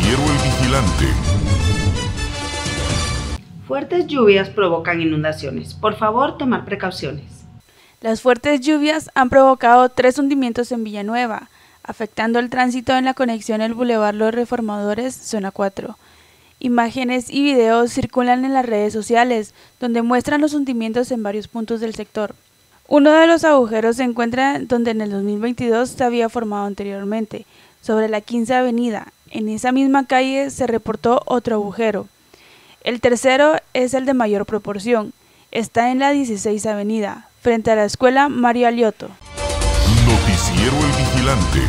Noticiero El Vigilante. Fuertes lluvias provocan inundaciones. Por favor, tomar precauciones. Las fuertes lluvias han provocado tres hundimientos en Villanueva, afectando el tránsito en la conexión el Boulevard Los Reformadores, zona 4. Imágenes y videos circulan en las redes sociales, donde muestran los hundimientos en varios puntos del sector. Uno de los agujeros se encuentra donde en el 2022 se había formado anteriormente, sobre la 15 Avenida. En esa misma calle se reportó otro agujero. El tercero es el de mayor proporción. Está en la 16 Avenida, frente a la escuela Mario Alioto. Noticiero El Vigilante.